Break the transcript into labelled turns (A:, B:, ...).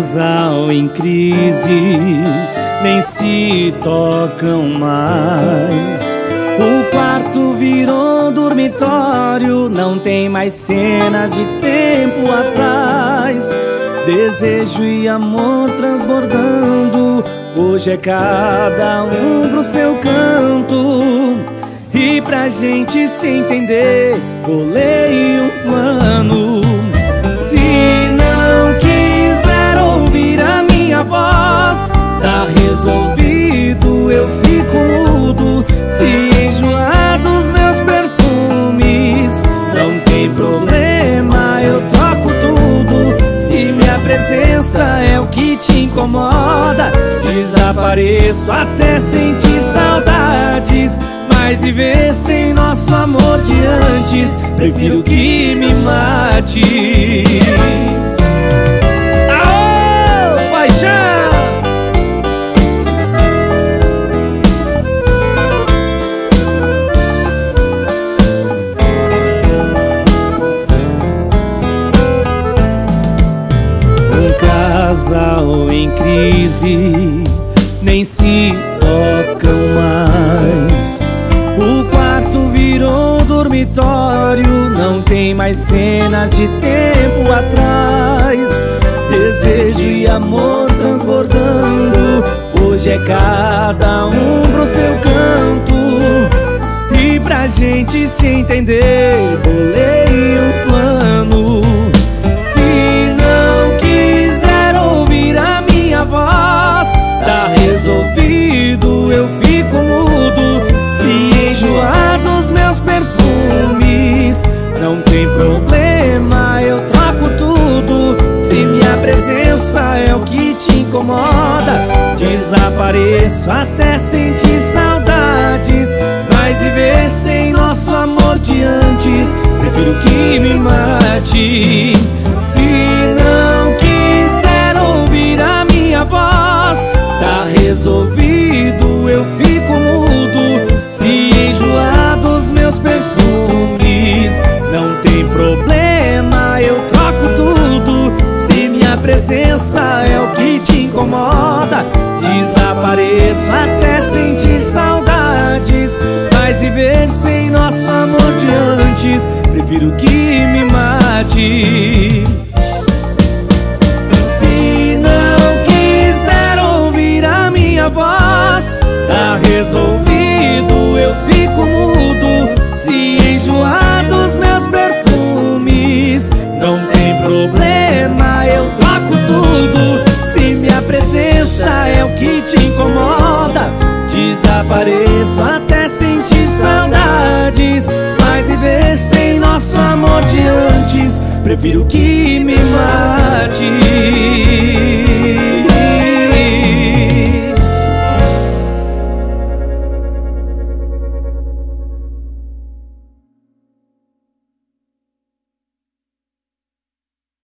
A: casal em crise nem se tocam mais. O quarto virou dormitório, não tem mais cenas de tempo atrás. Desejo e amor transbordando, hoje é cada um pro seu canto. E pra gente se entender, bolei um plano. Que te incomoda, desapareço até sentir saudades. Mas viver sem nosso amor de antes, prefiro que me mate. Casal em crise nem se tocam mais. O quarto virou dormitório, não tem mais cenas de tempo atrás. Desejo e amor transbordando, hoje é cada um pro seu canto. E pra gente se entender, bolei um resolvido, eu fico mudo. Se enjoar dos meus perfumes, não tem problema, eu troco tudo. Se minha presença é o que te incomoda, desapareço até sentir saudades. Mas viver sem nosso amor de antes, prefiro que me mate. Resolvido, eu fico mudo. Se enjoar dos meus perfumes, não tem problema, eu troco tudo. Se minha presença é o que te incomoda, desapareço até sentir saudades. Mas viver sem nosso amor de antes, prefiro que me mate. Que te incomoda, desapareço até sentir saudades. Mas viver sem nosso amor de antes, prefiro que me mate.